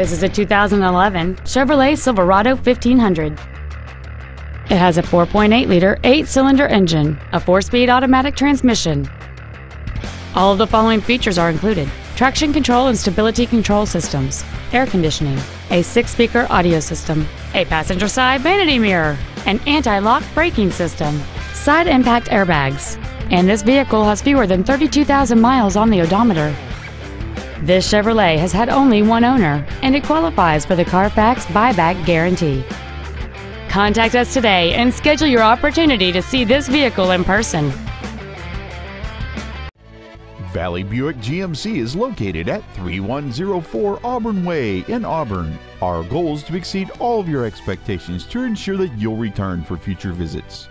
This is a 2011 Chevrolet Silverado 1500. It has a 4.8 liter, 8 cylinder engine, a 4 speed automatic transmission. All of the following features are included traction control and stability control systems, air conditioning, a six speaker audio system, a passenger side vanity mirror, an anti lock braking system, side impact airbags, and this vehicle has fewer than 32,000 miles on the odometer. This Chevrolet has had only one owner, and it qualifies for the Carfax buyback guarantee. Contact us today and schedule your opportunity to see this vehicle in person. Valley Buick GMC is located at 3104 Auburn Way in Auburn. Our goal is to exceed all of your expectations to ensure that you'll return for future visits.